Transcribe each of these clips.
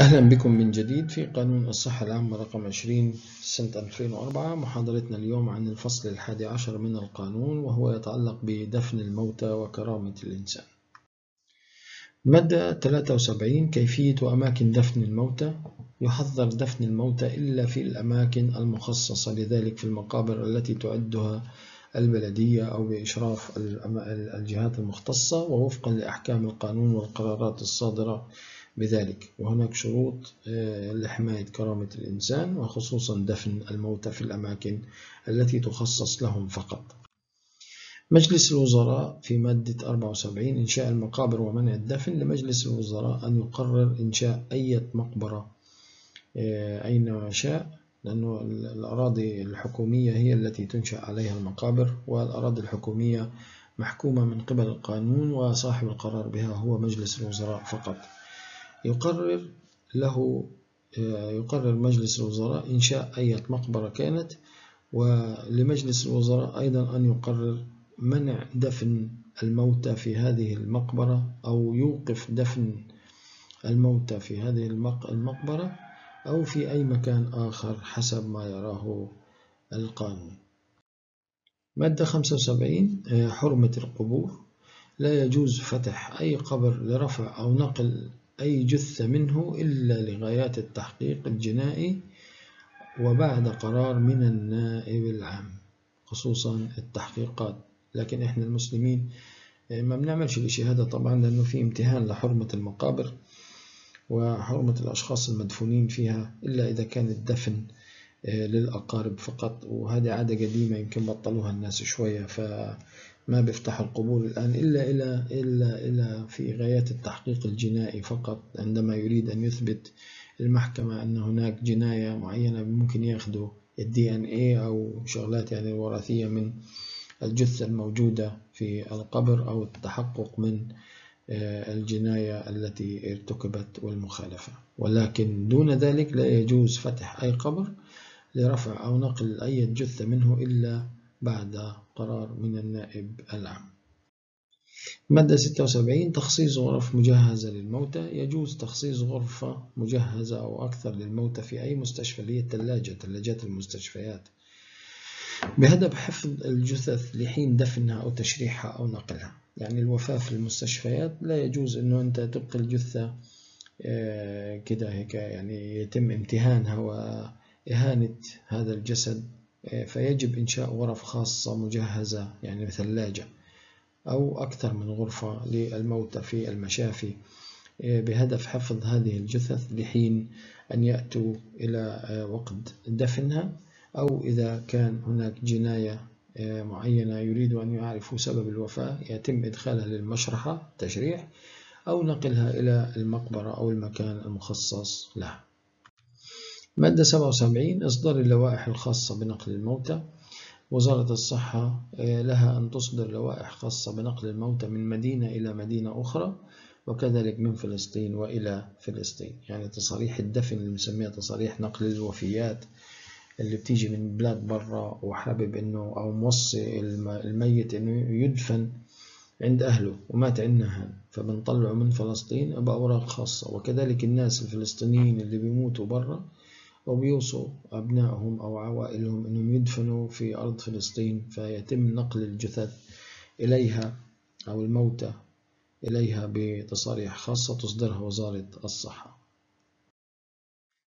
أهلا بكم من جديد في قانون الصحة العامة رقم 20 سنة 2004 محاضرتنا اليوم عن الفصل الحادي عشر من القانون وهو يتعلق بدفن الموتى وكرامة الإنسان. مادة 73 كيفية وأماكن دفن الموتى؟ يحذر دفن الموتى إلا في الأماكن المخصصة لذلك في المقابر التي تعدها البلدية أو بإشراف الجهات المختصة ووفقا لأحكام القانون والقرارات الصادرة بذلك. وهناك شروط لحماية كرامة الإنسان وخصوصا دفن الموتى في الأماكن التي تخصص لهم فقط. مجلس الوزراء في مادة 74 إنشاء المقابر ومنع الدفن. لمجلس الوزراء أن يقرر إنشاء أي مقبرة أينما شاء لأنه الأراضي الحكومية هي التي تنشأ عليها المقابر والأراضي الحكومية محكومة من قبل القانون وصاحب القرار بها هو مجلس الوزراء فقط. يقرر له يقرر مجلس الوزراء إنشاء أي مقبرة كانت ولمجلس الوزراء أيضا أن يقرر منع دفن الموتى في هذه المقبرة أو يوقف دفن الموتى في هذه المقبرة أو في أي مكان آخر حسب ما يراه القانون. مادة 75 حرمة القبور. لا يجوز فتح أي قبر لرفع أو نقل أي جثة منه إلا لغايات التحقيق الجنائي وبعد قرار من النائب العام خصوصا التحقيقات. لكن إحنا المسلمين ما بنعملش الشيء هذا طبعا لأنه في امتهان لحرمة المقابر وحرمة الأشخاص المدفونين فيها إلا إذا كان الدفن للأقارب فقط. وهذه عادة قديمة يمكن بطلوها الناس شوية فما بيفتحوا القبور الآن إلا إلى إلا إلى في غايات التحقيق الجنائي فقط عندما يريد أن يثبت المحكمة أن هناك جناية معينة ممكن ياخذوا الدي ان اي أو شغلات يعني وراثية من الجثة الموجودة في القبر أو التحقق من الجناية التي ارتكبت والمخالفة. ولكن دون ذلك لا يجوز فتح أي قبر لرفع أو نقل أي جثة منه إلا بعد قرار من النائب العام. مادة 76 تخصيص غرف مجهزة للموتى. يجوز تخصيص غرفة مجهزة أو أكثر للموتى في أي مستشفى اللي هي الثلاجة ثلاجات المستشفيات. بهدف حفظ الجثث لحين دفنها أو تشريحها أو نقلها. يعني الوفاة في المستشفيات لا يجوز أنه أنت تبقي الجثة كده هيك يعني يتم امتهانها وإهانة هذا الجسد فيجب إنشاء غرف خاصة مجهزة يعني ثلاجة أو أكثر من غرفة للموتى في المشافي بهدف حفظ هذه الجثث لحين أن يأتوا إلى وقت دفنها أو إذا كان هناك جناية معينة يريد أن يعرفوا سبب الوفاة يتم إدخالها للمشرحة تشريح أو نقلها إلى المقبرة أو المكان المخصص لها. مادة 77 إصدار اللوائح الخاصة بنقل الموتى. وزارة الصحة لها أن تصدر لوائح خاصة بنقل الموتى من مدينة إلى مدينة أخرى وكذلك من فلسطين وإلى فلسطين. يعني تصاريح الدفن اللي بنسميها تصاريح نقل الوفيات اللي بتيجي من بلاد برا وحابب إنه أو موصي الميت إنه يدفن عند أهله ومات عندنا هان. فبنطلعه من فلسطين بأوراق خاصة. وكذلك الناس الفلسطينيين اللي بيموتوا برا وبيوصوا أبنائهم أو عوائلهم أنهم يدفنوا في أرض فلسطين فيتم نقل الجثث إليها أو الموتى إليها بتصاريح خاصة تصدرها وزارة الصحة.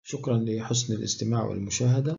شكرا لحسن الاستماع والمشاهدة.